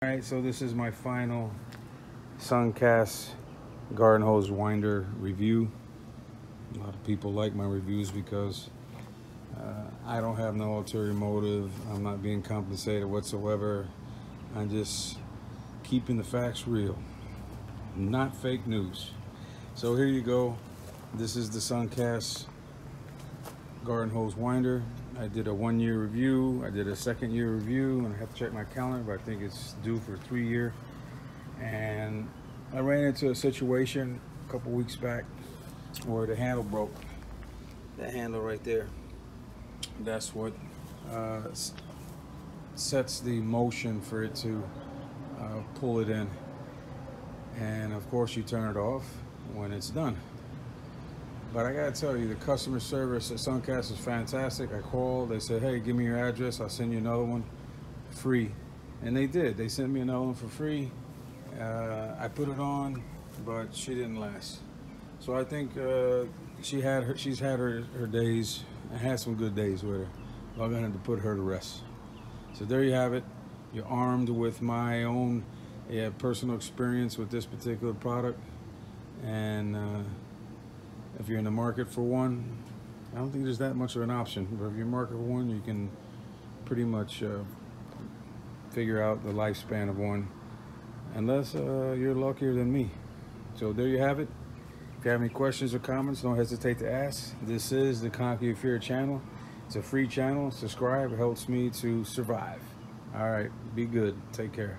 All right, so this is my final Suncast garden hose winder review. A lot of people like my reviews because uh, I don't have no ulterior motive. I'm not being compensated whatsoever. I'm just keeping the facts real, not fake news. So here you go. This is the Suncast garden hose winder. I did a one year review. I did a second year review and I have to check my calendar, but I think it's due for three year. And I ran into a situation a couple weeks back where the handle broke. That handle right there. That's what uh, sets the motion for it to uh, pull it in. And of course you turn it off when it's done. But I gotta tell you, the customer service at Suncast is fantastic. I called, they said, hey, give me your address, I'll send you another one free. And they did, they sent me another one for free. Uh, I put it on, but she didn't last. So I think uh, she had her, she's had her, her days, and had some good days with her. But I'm gonna have to put her to rest. So there you have it. You're armed with my own yeah, personal experience with this particular product. And uh, if you're in the market for one, I don't think there's that much of an option. But if you're market for one, you can pretty much uh, figure out the lifespan of one, unless uh, you're luckier than me. So there you have it. If you have any questions or comments, don't hesitate to ask. This is the Conquer Your Fear channel. It's a free channel. Subscribe. It helps me to survive. All right. Be good. Take care.